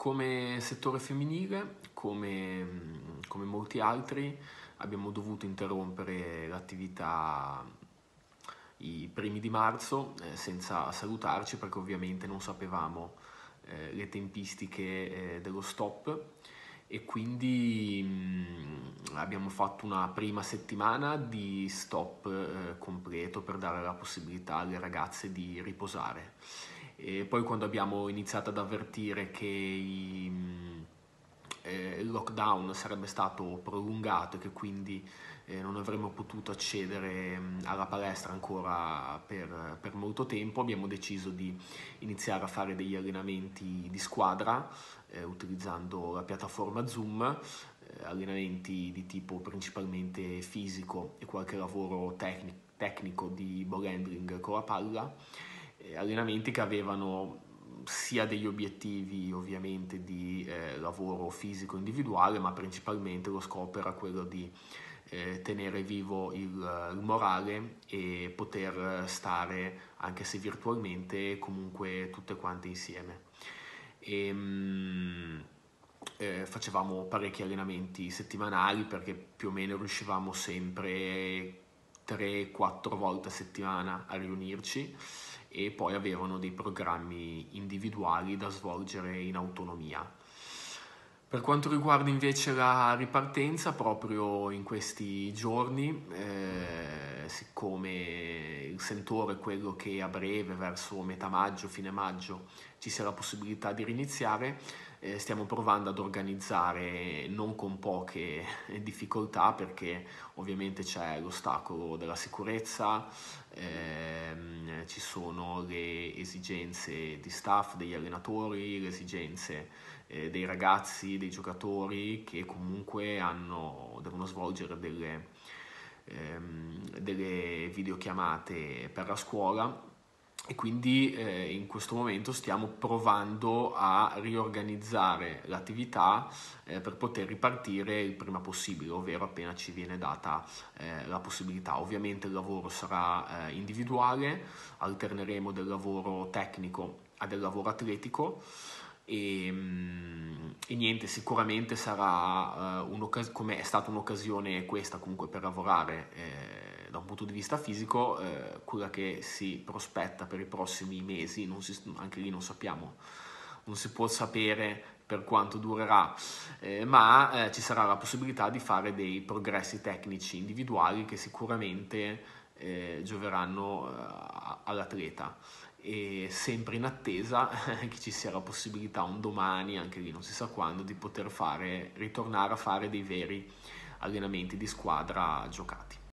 Come settore femminile, come, come molti altri, abbiamo dovuto interrompere l'attività i primi di marzo eh, senza salutarci perché ovviamente non sapevamo eh, le tempistiche eh, dello stop. E quindi mh, abbiamo fatto una prima settimana di stop eh, completo per dare la possibilità alle ragazze di riposare e poi quando abbiamo iniziato ad avvertire che i, eh, il lockdown sarebbe stato prolungato e che quindi eh, non avremmo potuto accedere mh, alla palestra ancora per, per, molto tempo, abbiamo deciso di iniziare a fare degli allenamenti di squadra eh, utilizzando la piattaforma Zoom, eh, allenamenti di tipo principalmente fisico e qualche lavoro tecnico, tecnico di ball handling con la palla allenamenti che avevano sia degli obiettivi ovviamente di eh, lavoro fisico individuale, ma principalmente lo scopo era quello di eh, tenere vivo il, il, morale e poter stare, anche se virtualmente, comunque tutte quante insieme. E, mh, eh, facevamo parecchi allenamenti settimanali perché più o meno riuscivamo sempre 3-4 volte a settimana a riunirci e poi avevano dei programmi individuali da svolgere in autonomia. Per quanto riguarda invece la ripartenza, proprio in questi giorni, eh, siccome il sentore è quello che a breve, verso metà maggio, fine maggio, ci sia la possibilità di riniziare, eh, stiamo provando ad organizzare non con poche difficoltà perché ovviamente c'è l'ostacolo della sicurezza, ehm, ci sono le esigenze di staff, degli allenatori, le esigenze eh, dei ragazzi, dei giocatori che comunque hanno, devono svolgere delle, ehm, delle videochiamate per la scuola e quindi eh, in questo momento stiamo provando a riorganizzare l'attività eh, per poter ripartire il prima possibile, ovvero appena ci viene data eh, la possibilità. Ovviamente il lavoro sarà eh, individuale, alterneremo del lavoro tecnico a del lavoro atletico e, mm, e niente, sicuramente sarà uh, come è stata un'occasione questa comunque per lavorare eh, da un punto di vista fisico, eh, quella che si prospetta per i prossimi mesi, si, anche lì non sappiamo, non si può sapere per quanto durerà, eh, ma eh, ci sarà la possibilità di fare dei progressi tecnici individuali che sicuramente eh, gioveranno eh, all'atleta e sempre in attesa che ci sia la possibilità un domani, anche lì non si sa quando, di poter fare, ritornare a fare dei veri allenamenti di squadra giocati.